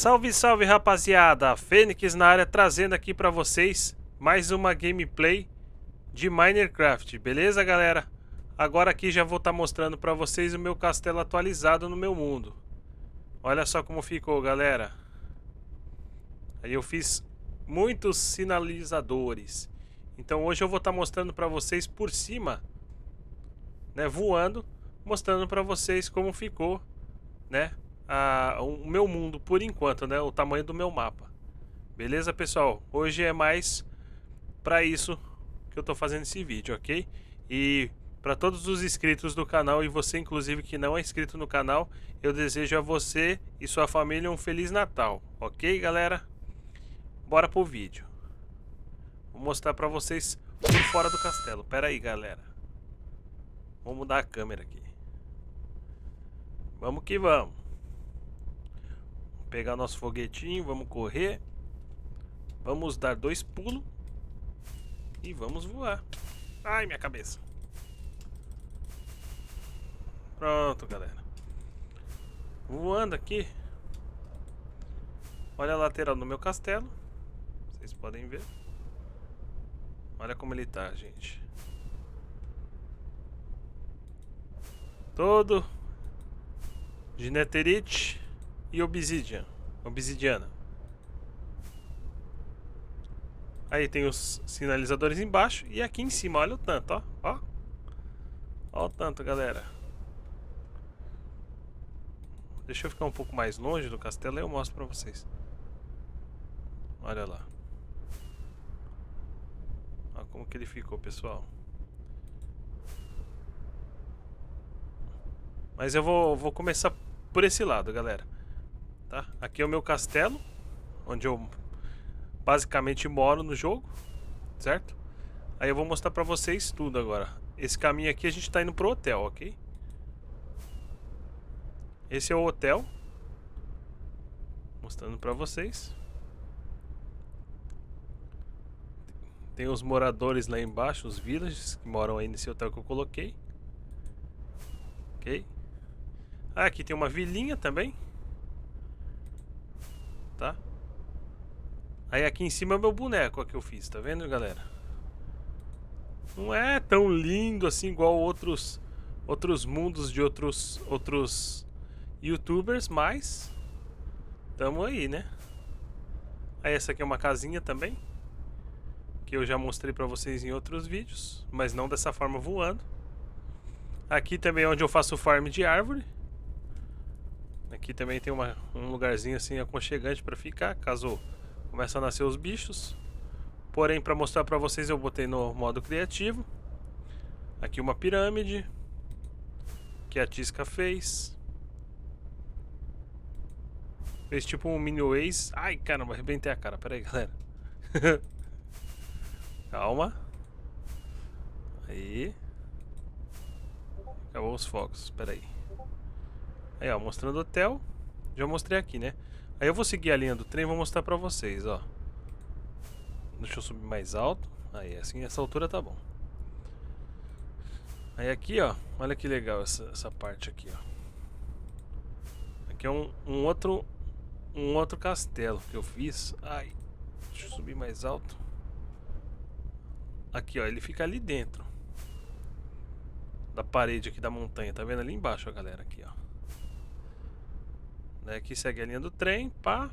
Salve, salve rapaziada! Fênix na área trazendo aqui pra vocês mais uma gameplay de Minecraft, beleza galera? Agora aqui já vou estar tá mostrando pra vocês o meu castelo atualizado no meu mundo. Olha só como ficou galera. Aí eu fiz muitos sinalizadores. Então hoje eu vou estar tá mostrando pra vocês por cima, né, voando, mostrando pra vocês como ficou, né, a, o meu mundo por enquanto, né? O tamanho do meu mapa. Beleza, pessoal? Hoje é mais para isso que eu tô fazendo esse vídeo, ok? E para todos os inscritos do canal e você inclusive que não é inscrito no canal, eu desejo a você e sua família um feliz Natal, ok, galera? Bora pro vídeo. Vou mostrar para vocês por fora do castelo. Pera aí, galera. Vou mudar a câmera aqui. Vamos que vamos pegar nosso foguetinho, vamos correr. Vamos dar dois pulos. E vamos voar. Ai, minha cabeça. Pronto, galera. Voando aqui. Olha a lateral do meu castelo. Vocês podem ver. Olha como ele tá, gente. Todo de netherite e obsidian, obsidiana. Aí tem os sinalizadores embaixo e aqui em cima, olha o tanto, ó, ó. Olha o tanto, galera. Deixa eu ficar um pouco mais longe do castelo e eu mostro pra vocês. Olha lá. Olha como que ele ficou, pessoal. Mas eu vou, vou começar por esse lado, galera. Tá? Aqui é o meu castelo, onde eu basicamente moro no jogo, certo? Aí eu vou mostrar pra vocês tudo agora. Esse caminho aqui a gente tá indo pro hotel, ok? Esse é o hotel. Mostrando pra vocês. Tem os moradores lá embaixo, os villages que moram aí nesse hotel que eu coloquei. Ok? Ah, aqui tem uma vilinha também tá? Aí aqui em cima é o meu boneco que eu fiz, tá vendo, galera? Não é tão lindo assim igual outros outros mundos de outros outros youtubers, mas tamo aí, né? Aí essa aqui é uma casinha também, que eu já mostrei pra vocês em outros vídeos, mas não dessa forma voando. Aqui também é onde eu faço farm de árvore. Aqui também tem uma, um lugarzinho assim aconchegante para ficar, caso comece a nascer os bichos. Porém, para mostrar para vocês, eu botei no modo criativo. Aqui uma pirâmide que a Tisca fez. Fez tipo um mini waze. Ai, caramba, arrebentei a cara. Pera aí, galera. Calma. Aí. Acabou os focos. Pera aí. Aí, ó, mostrando o hotel. Já mostrei aqui, né? Aí eu vou seguir a linha do trem e vou mostrar pra vocês, ó. Deixa eu subir mais alto. Aí, assim, essa altura tá bom. Aí aqui, ó, olha que legal essa, essa parte aqui, ó. Aqui é um, um outro um outro castelo que eu fiz. Ai, deixa eu subir mais alto. Aqui, ó, ele fica ali dentro. Da parede aqui da montanha, tá vendo ali embaixo, ó, galera, aqui, ó. Né, aqui segue a linha do trem, pá.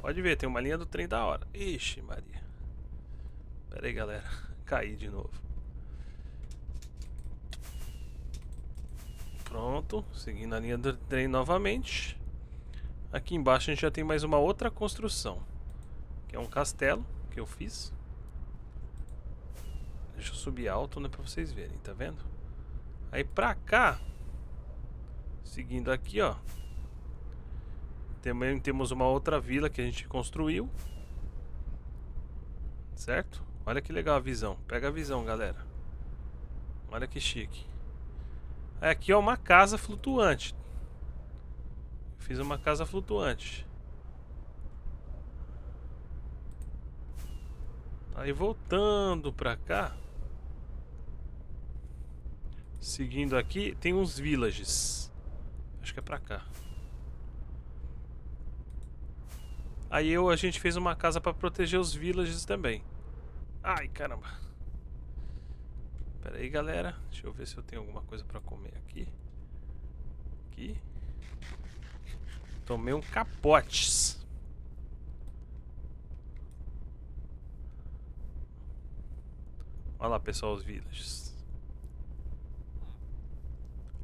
Pode ver, tem uma linha do trem da hora. Ixi, Maria. Pera aí, galera. Caí de novo. Pronto, seguindo a linha do trem novamente. Aqui embaixo a gente já tem mais uma outra construção. Que é um castelo que eu fiz. Deixa eu subir alto, né, pra vocês verem, tá vendo? Aí pra cá, seguindo aqui, ó, também temos uma outra vila que a gente construiu. Certo? Olha que legal a visão. Pega a visão, galera. Olha que chique. Aqui é uma casa flutuante. Fiz uma casa flutuante. Aí voltando pra cá. Seguindo aqui, tem uns villages. Acho que é pra cá. Aí eu, a gente fez uma casa para proteger os villages também. Ai, caramba. Pera aí, galera. Deixa eu ver se eu tenho alguma coisa para comer aqui. Aqui. Tomei um capotes. Olha lá, pessoal, os villages.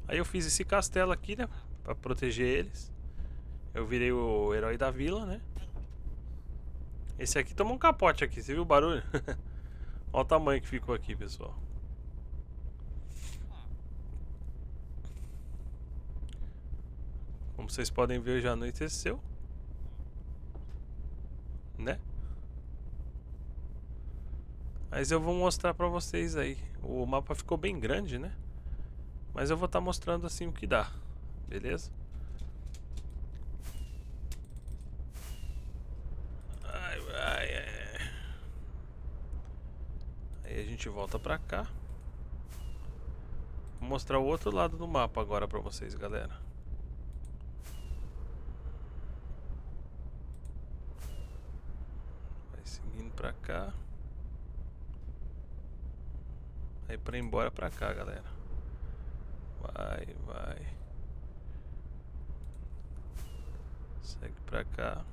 Aí eu fiz esse castelo aqui, né? Pra proteger eles. Eu virei o herói da vila, né? Esse aqui tomou um capote aqui, você viu o barulho? Olha o tamanho que ficou aqui, pessoal. Como vocês podem ver, já anoiteceu. Né? Mas eu vou mostrar pra vocês aí. O mapa ficou bem grande, né? Mas eu vou estar tá mostrando assim o que dá. Beleza? Ai, ai, ai. Aí a gente volta pra cá. Vou mostrar o outro lado do mapa agora pra vocês, galera. Vai seguindo pra cá. Aí pra ir embora pra cá, galera. Vai, vai. Segue pra cá.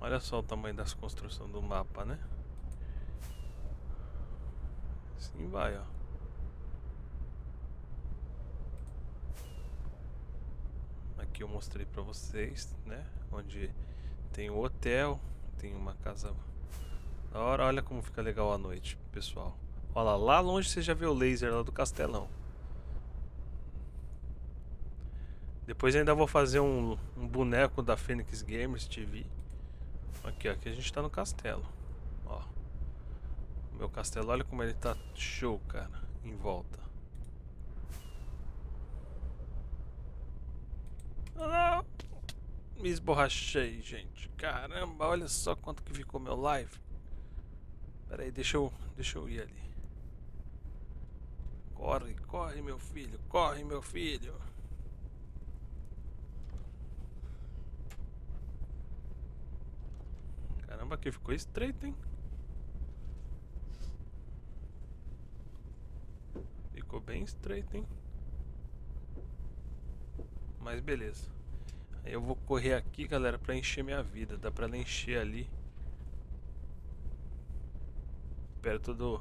Olha só o tamanho das construções do mapa, né? Assim vai, ó. Aqui eu mostrei pra vocês, né? Onde tem o hotel, tem uma casa da hora. Olha como fica legal à noite, pessoal. Olha lá, lá longe você já vê o laser lá do castelão. Depois ainda vou fazer um, um boneco da Phoenix Gamers TV. Aqui, aqui a gente tá no castelo. Ó. Meu castelo, olha como ele tá show, cara. Em volta. Ah, me esborrachei, gente. Caramba, olha só quanto que ficou meu live. Pera aí, deixa eu, deixa eu ir ali. Corre, corre, meu filho. Corre, meu filho. Caramba, aqui ficou estreito, hein? Ficou bem estreito, hein? Mas beleza. Aí eu vou correr aqui, galera, pra encher minha vida. Dá pra encher ali. Perto do...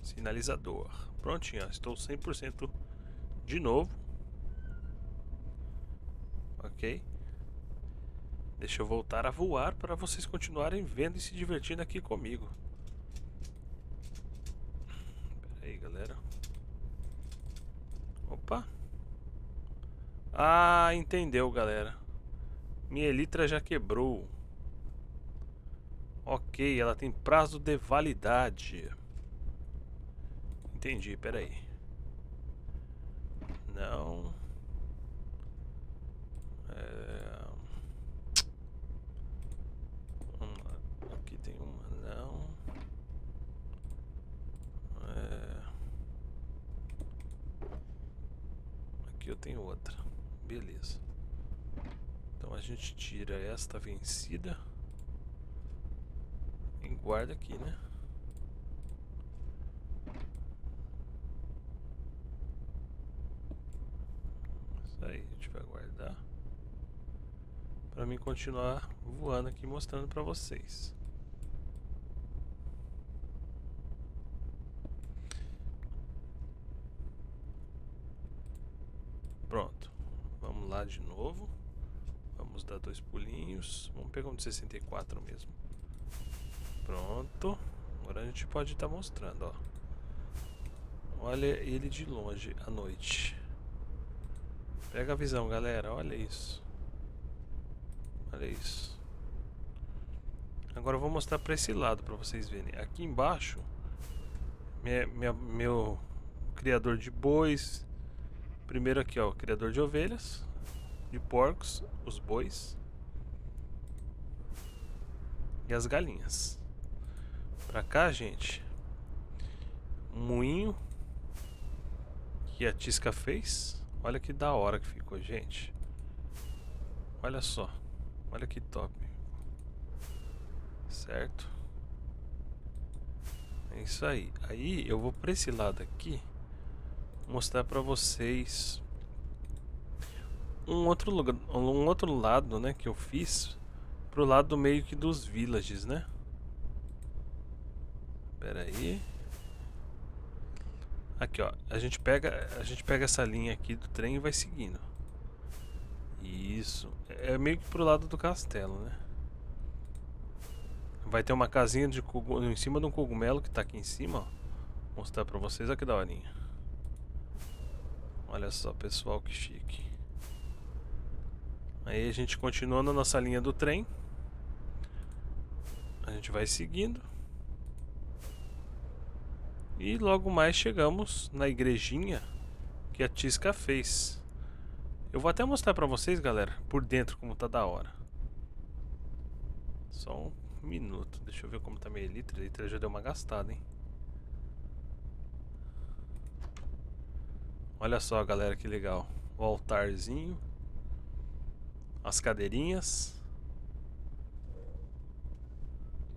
Sinalizador. Prontinho, ó. Estou 100% de novo. Ok. Deixa eu voltar a voar para vocês continuarem vendo e se divertindo aqui comigo. Pera aí, galera. Opa. Ah, entendeu, galera. Minha elitra já quebrou. Ok, ela tem prazo de validade. Entendi, pera aí. Não. tem outra. Beleza. Então a gente tira esta vencida. E guarda aqui, né? Isso aí, a gente vai guardar. Pra mim continuar voando aqui mostrando pra vocês. Pronto. Vamos de novo. Vamos dar dois pulinhos. Vamos pegar um de 64 mesmo. Pronto. Agora a gente pode estar tá mostrando, ó. Olha ele de longe à noite. Pega a visão, galera. Olha isso. Olha isso. Agora eu vou mostrar para esse lado para vocês verem. Aqui embaixo, minha, minha, meu criador de bois, Primeiro aqui, ó, criador de ovelhas, de porcos, os bois e as galinhas. Pra cá, gente, um moinho que a Tisca fez. Olha que da hora que ficou, gente. Olha só. Olha que top. Certo? É isso aí. Aí eu vou para esse lado aqui mostrar para vocês um outro lugar, um outro lado, né, que eu fiz pro lado meio que dos villages, né? Pera aí. Aqui, ó. A gente pega, a gente pega essa linha aqui do trem e vai seguindo. Isso. É meio que pro lado do castelo, né? Vai ter uma casinha de em cima de um cogumelo que tá aqui em cima, ó. Vou mostrar pra vocês aqui da horinha. Olha só, pessoal, que chique. Aí a gente continua na nossa linha do trem. A gente vai seguindo. E logo mais chegamos na igrejinha que a Tisca fez. Eu vou até mostrar pra vocês, galera, por dentro como tá da hora. Só um minuto. Deixa eu ver como tá minha elitra. A elitra já deu uma gastada, hein? Olha só, galera, que legal. O altarzinho. As cadeirinhas.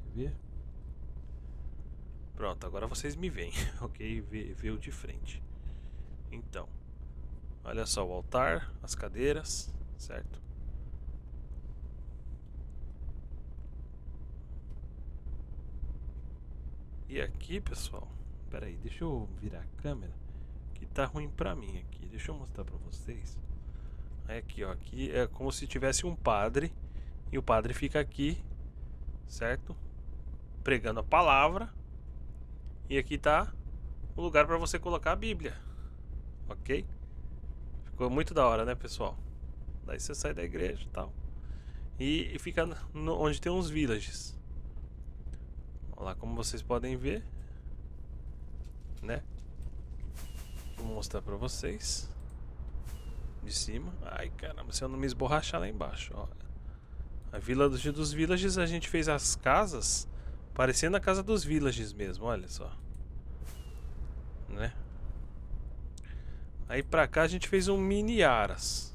Quer ver? Pronto, agora vocês me veem, ok? Vê, vê o de frente. Então, olha só o altar, as cadeiras, certo? E aqui, pessoal, pera aí, deixa eu virar a câmera, que tá ruim pra mim aqui. Deixa eu mostrar pra vocês. Aí aqui, ó, aqui é como se tivesse um padre e o padre fica aqui, certo? Pregando a palavra. E aqui tá o lugar para você colocar a Bíblia. OK? Ficou muito da hora, né, pessoal? Daí você sai da igreja e tal. E, fica no, onde tem uns villages. Olha lá como vocês podem ver, né? Vou mostrar para vocês de cima. Ai, caramba, se eu não me esborrachar lá embaixo, ó. A Vila dos, Villages, a gente fez as casas parecendo a casa dos Villages mesmo, olha só. Né? Aí pra cá a gente fez um mini Aras.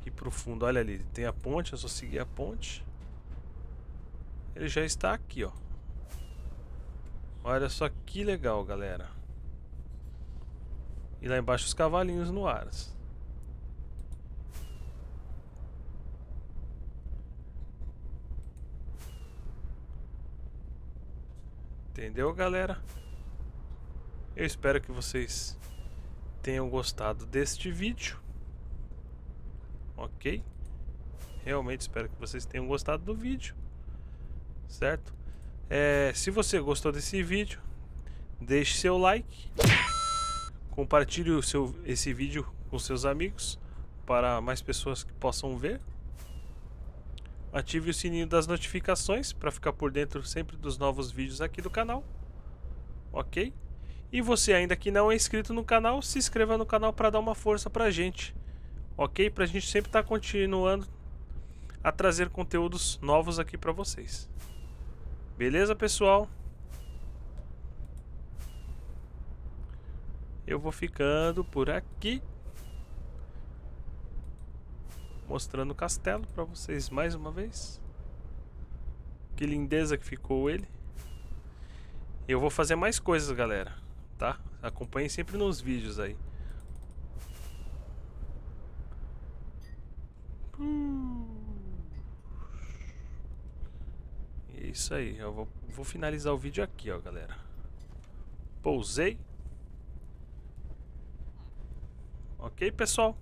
Aqui pro fundo, olha ali, tem a ponte, é só seguir a ponte. Ele já está aqui, ó. Olha só que legal, galera. E lá embaixo os cavalinhos no Aras. Entendeu, galera? Eu espero que vocês tenham gostado deste vídeo. Ok? Realmente espero que vocês tenham gostado do vídeo. Certo? É, se você gostou desse vídeo, deixe seu like. Compartilhe o seu, esse vídeo com seus amigos para mais pessoas que possam ver. Ative o sininho das notificações para ficar por dentro sempre dos novos vídeos aqui do canal. Ok? E você ainda que não é inscrito no canal, se inscreva no canal para dar uma força pra gente. Ok? Pra gente sempre estar tá continuando a trazer conteúdos novos aqui para vocês. Beleza, pessoal? Eu vou ficando por aqui mostrando o castelo para vocês mais uma vez. Que lindeza que ficou ele. Eu vou fazer mais coisas, galera, tá? Acompanhem sempre nos vídeos aí. É isso aí, eu vou, vou finalizar o vídeo aqui, ó, galera. Pousei. Ok, pessoal?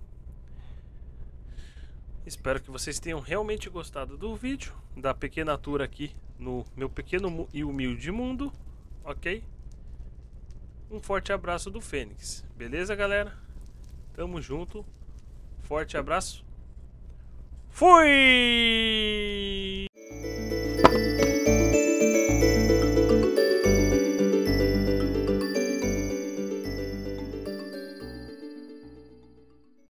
Espero que vocês tenham realmente gostado do vídeo, da pequena tour aqui no meu pequeno e humilde mundo, ok? Um forte abraço do Fênix, beleza galera? Tamo junto, forte abraço, fui!